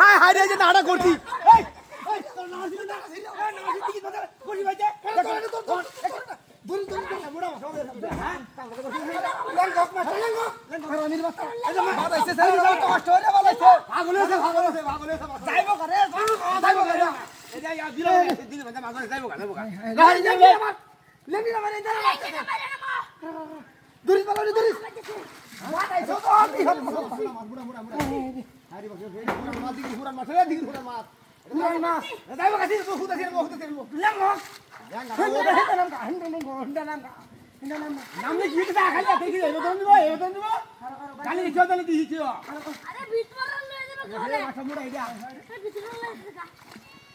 High হাই রে যে নাড়া করছি হ্যাঁ ইয়া মানে দূরিস দূরিস ইয়া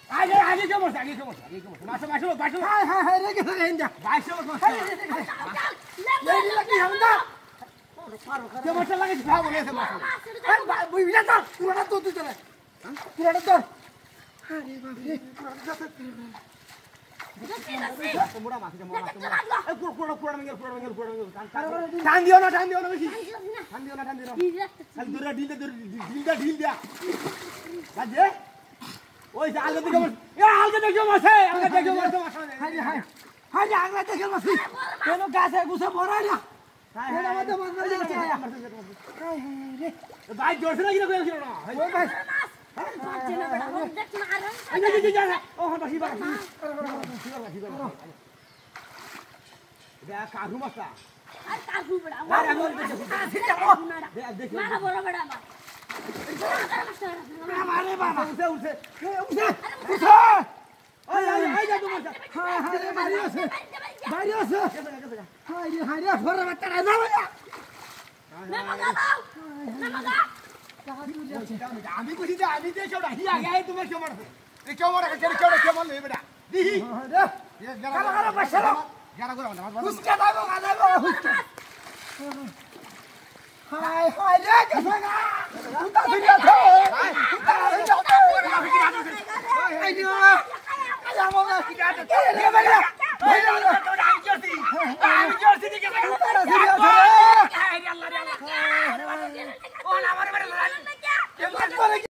আগে আগে কে বস আগে কে বস আগে কে বস মাছ মাছ মাছ হাই হাই হাই রে কে ইন্দা বাইশো মাছ এই কি হামদা কে মাছ লাগে খাও বলে সে মাছ এই বই বিনা তো পুরাটা তো তুই চলে পুরাটা তো আরে বাপ রে মুড়া মাছ মুড়া মাছ মুড়া এই পুরো পুরো পুরো মেঙ্গেল পুরো মেঙ্গেল পুরো মেঙ্গেল টান দিও না টান দিও না বেশি টান দিও না যে কেন গাছে গুছে মরাই না আর কাকু বেটা আরে দেখ দেখ। মারা বড় বেটা আরে বাবা। উঠে উঠে। উঠে। উঠে। ওই আই যা তোমার হাই হাই রে Bari asa. Hari hari fora mata rana ya. Nama ka? Nama ka? আমি কইছি যে আমি যে কেউ ডাকি আগে আই তুমি কেউ মারো এই কেউ মারো কেউ কেউ কেউ মারলো এই বেটা দিহি কালো কালো পাশে লো গানা করে না হুসকে দাও গানা দাও হুসকে হাই হাই রে কে সঙ্গা উতা ফিরে তো উতা ফিরে তো আই নিও আই আমো কি দাও কে রে বেটা আমি জোর সিদ্ধি